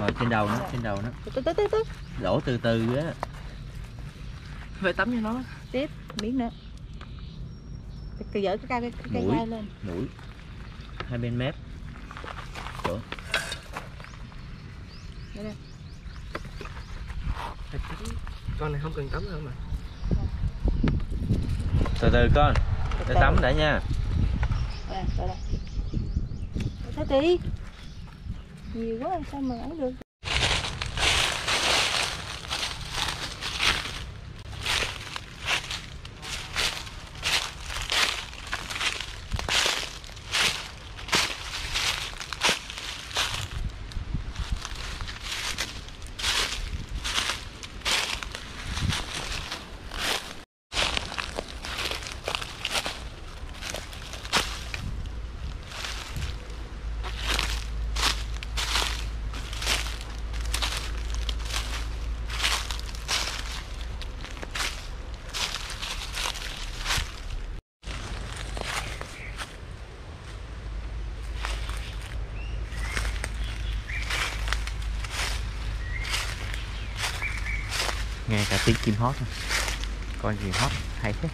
rồi trên đầu nó trên đầu nó từ từ từ từ đổ từ từ á. Phải tắm cho nó. Tiếp miếng nữa. Từ dở cái cây cái cây Mũi. lên. mũi. Hai bên mép. Chỗ. Con này không cần tắm đâu mà. Từ từ con để tắm đã nha. Đây đây đây. Thôi đi nhiều quá sao mà ăn được? Nghe cả tiếng chim hót con gì hót, hay thế.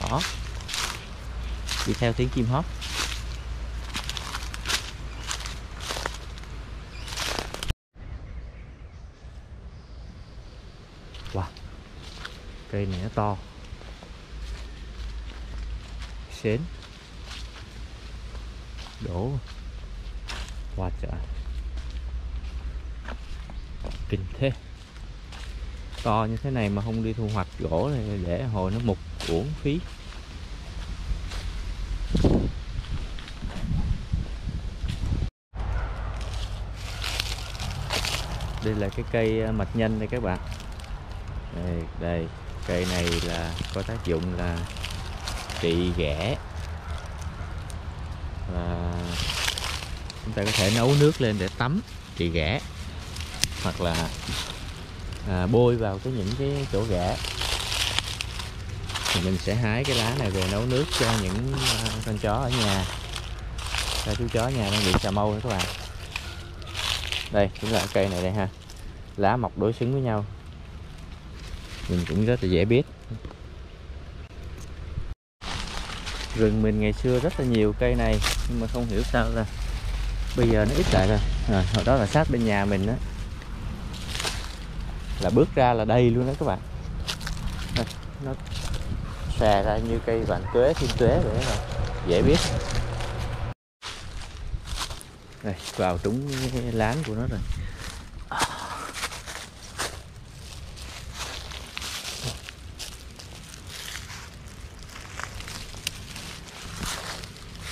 Đó. Đi theo tiếng chim hót. Wow cây này nó to. Xến. Đổ. Qua trời kinh thế. To như thế này mà không đi thu hoạch gỗ này để hồi nó mục uổng phí. Đây là cái cây à, mạch nhanh đây các bạn. Đây, đây cây này là có tác dụng là trị ghẻ. Và chúng ta có thể nấu nước lên để tắm trị ghẻ. Hoặc là à, bôi vào cái những cái chỗ ghẻ. Thì mình sẽ hái cái lá này về nấu nước cho những à, con chó ở nhà. Cho chú chó nhà đang bị xà mâu đó các bạn. Đây chúng là cây này đây ha. Lá mọc đối xứng với nhau mình cũng rất là dễ biết. Rừng mình ngày xưa rất là nhiều cây này nhưng mà không hiểu sao là bây giờ nó ít lại rồi. À, hồi đó là sát bên nhà mình đó là bước ra là đây luôn đó các bạn. Nó xè ra như cây vạn tuế thiên tuế vậy đó rồi dễ biết. Đây vào trúng láng của nó rồi.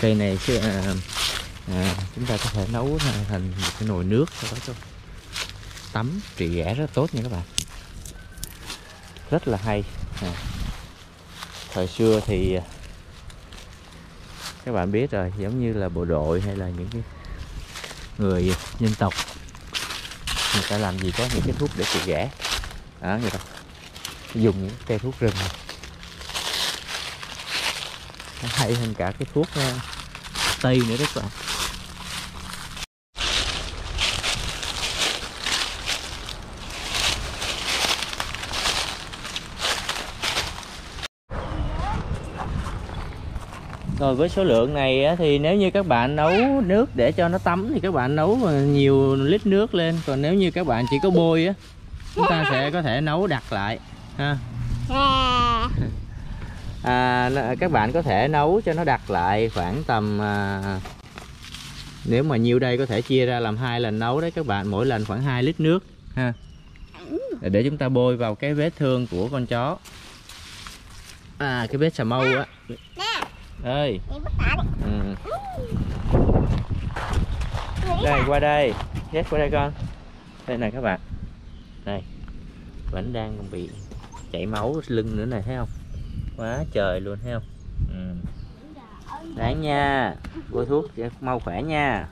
Cây này sẽ à, à, chúng ta có thể nấu thành một cái nồi nước sau đó tắm trị ghẻ rất tốt nha các bạn. Rất là hay. À. thời xưa thì à, các bạn biết rồi giống như là bộ đội hay là những cái người dân tộc người ta làm gì có những cái thuốc để trị ghẻ. Đó người ta dùng những cây thuốc rừng này nó hay hơn cả cái thuốc ờ, tây nữa đấy các bạn. Rồi, với số lượng này thì nếu như các bạn nấu nước để cho nó tắm thì các bạn nấu ờ, nhiều lít nước lên. Còn nếu như các bạn chỉ có bôi á, Chúng ta sẽ có thể nấu đặt lại, ha à, các bạn có thể nấu cho nó đặt lại khoảng tầm à, nếu mà nhiêu đây có thể chia ra làm hai lần nấu đấy các bạn mỗi lần khoảng 2 lít nước ha. Để chúng ta bôi vào cái vết thương của con chó. À cái vết xà mâu á. Ơi ừ. đây qua đây. Ghét qua đây con. Đây này các bạn. Đây. Vẫn đang bị chảy máu lưng nữa này thấy không? Quá trời luôn thấy không? Ừ. đáng nha. Bôi thuốc mau khỏe nha.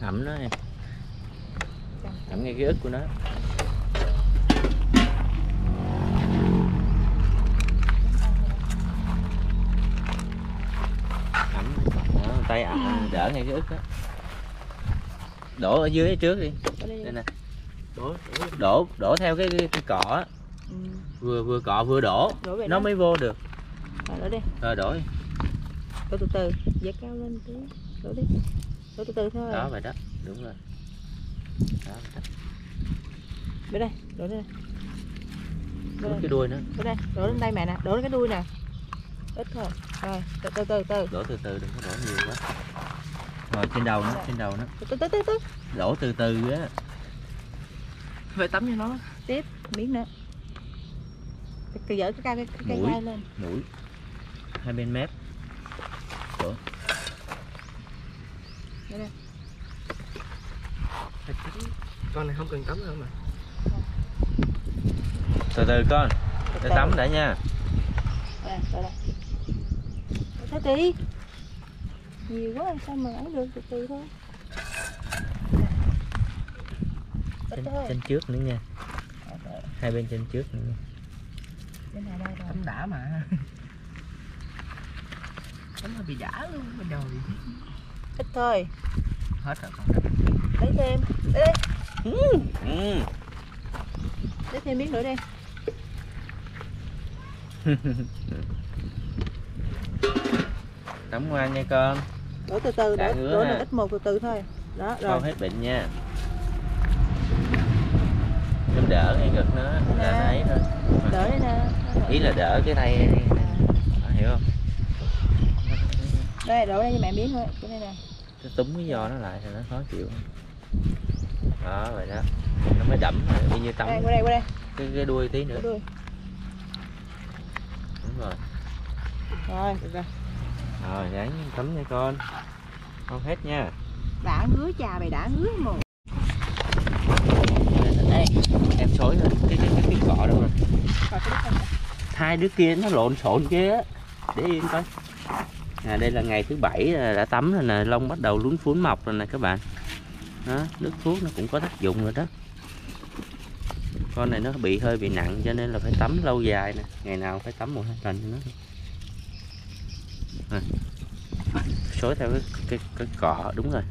Ngậm nó em ngậm ngay cái ức của nó. Ngậm. Đó, tay à, đỡ ngay cái ức đó đổ ở dưới trước đi. Đây nè đổ đổ theo cái, cái, cái cọ Ừ. vừa vừa cọ vừa đổ Đổ nó đó. mới vô được Rồi, đổ đi. rồi đổ đi. Đổ từ từ. Dễ cao lên tí. Đổ đi. Đổ từ từ thôi. đó vậy đó đúng rồi đó, vậy đó. Đổ đây. Đổ đây. Đổ đây. cái đuôi nữa Đổ đây. Đổ lên đây mẹ nè. Đổ lên cái đuôi nè. Ít thôi. Rồi. Từ từ từ từ. đổ từ từ đừng có đổ nhiều quá rồi trên đầu nó trên đầu Từ từ từ từ. đổ từ từ á phải tắm cho nó Tiếp. Miếng nữa. Cái dở cái cây cái cây Mũi. lên. mũi hai bên mép đổ con này không cần tắm nữa mà từ từ con để tắm đã nha. Thế tí Nhiều quá sao mà ấy được từ từ thôi Thôi. trên trước nữa nha. Hai bên trên trước nữa nha. Bên nào đây rồi. Tắm đã mà. Tắm hơi bị đã luôn mà trời Ít thôi. Hết rồi. Con Lấy thêm. Đây, đây. ừ. Lấy thêm miếng nữa đi. Tắm ngoan nha con. Đổ từ từ, Đã đổ, đổ ít một từ từ thôi. Đó, rồi. không hết bệnh nha giúp đỡ ngay ngực nó là nó ấy thôi. Đỡ đây nè. Ý là đỡ cái tay Đó, hiểu không? Đây, đổ đây cho mẹ miếng thôi Cái này nè. Cái túm cái giò nó lại thì nó khó chịu. Đó vậy đó. Nó mới đẫm y như tắm. Đây, qua đây, qua đây. Cái, cái đuôi tí nữa. Cái đuôi. Đúng rồi. Rồi, được rồi. Rồi dán tắm nha con. Không hết nha. Đã ngứa trà mày đã ngứa mà Ê, em xối rồi cái cái cái, cái cọ đâu rồi này. hai đứa kia nó lộn xộn kia để yên coi. À, đây là ngày thứ bảy là đã tắm rồi nè lông bắt đầu lún phún mọc rồi nè các bạn. Đó, nước thuốc nó cũng có tác dụng rồi đó. Con này nó bị hơi bị nặng cho nên là phải tắm lâu dài nè. Ngày nào phải tắm một hai lần cho nó. À. xối theo cái, cái, cái cọ đúng rồi.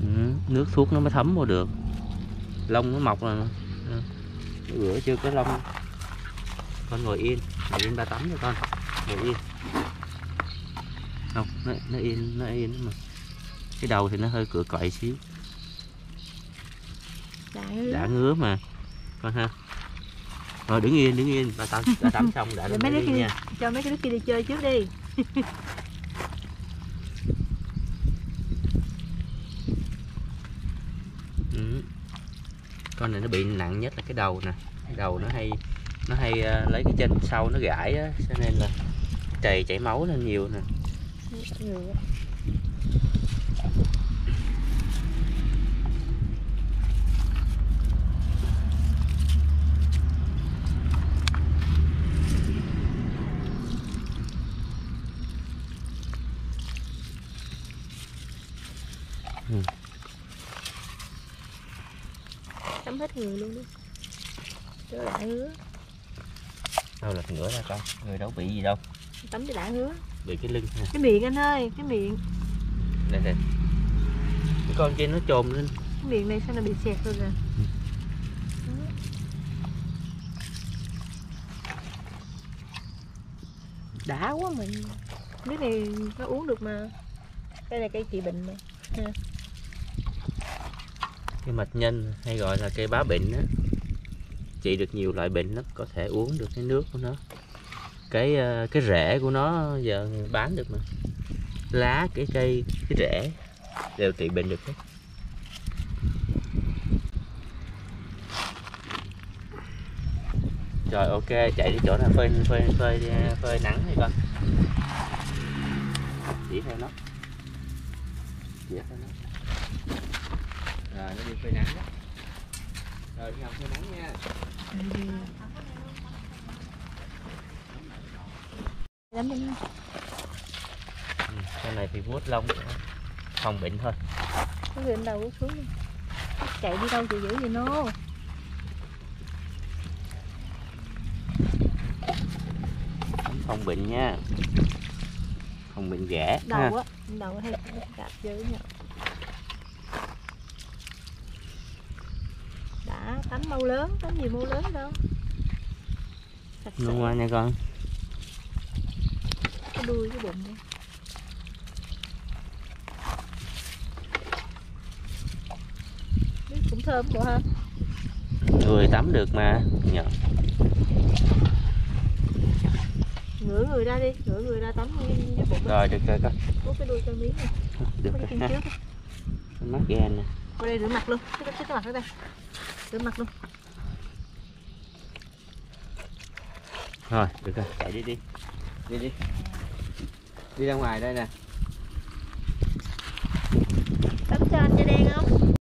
Ừ, nước thuốc nó mới thấm vô được lông nó mọc rồi bữa chưa có lông. Con ngồi yên. Ngồi yên ba tắm cho con. Ngồi yên. Không nó, nó yên nó yên mà. Cái đầu thì nó hơi cửa cọi xíu. Đã ngứa. mà. Con ha. Rồi đứng yên đứng yên. Ba tắm ba tắm xong đã mấy đứa kia nha. Cho mấy cái đứa kia đi chơi trước đi ừ con này nó bị nặng nhất là cái đầu nè. Cái đầu nó hay nó hay uh, lấy cái chân sau nó gãi á cho nên là chảy chảy máu lên nhiều nè. Tắm hết người luôn đi. Cho đã ngứa đâu là ngửa ra con người đâu bị gì đâu. Tắm cho đã ngứa bị cái lưng Cái miệng anh ơi Cái miệng. Đây đây cái con kia nó trồm lên. Cái miệng này sao nó bị xẹt rồi? Nè đã quá mình nước này nó uống được mà. Đây là cây trị bệnh mà cái mạch nhân, hay gọi là cây bá bệnh á. Trị được nhiều loại bệnh lắm, có thể uống được cái nước của nó. Cái ờ, cái rễ của nó giờ bán được mà. Lá, cái cây, cái rễ đều trị bệnh được hết. Rồi, ok, chạy đi chỗ nào, phơi phơi phơi phơi nắng đi con. Chỉ theo nó. Chỉ theo nó rồi nó đi phơi nắng đó. Rồi đi học phơi nắng nha. Lắm ừ, con này thì vuốt lông phòng bệnh thôi. Cái người đầu rút xuống đi chạy đi đâu thì giữ gì nó. Không bệnh nha. Không bệnh ghẻ đầu á đầu hay cạp dữ nhở tắm mau lớn tắm gì mau lớn đâu. Sạch luôn qua nha con. Cái đuôi cái bụng nữa. Biết cũng thơm bộ ha. Người tắm được mà. Nhờ ngửa người ra đi ngửa người ra tắm cái bụng rồi được rồi con. Vuốt cái đuôi cho miếng này được có rồi. ha mắt gan nè. Qua đây rửa mặt luôn. Cái cái mặt ở đây rửa mặt luôn. Rồi, được rồi. Chạy đi đi. Đi đi. Đi ra ngoài đây nè.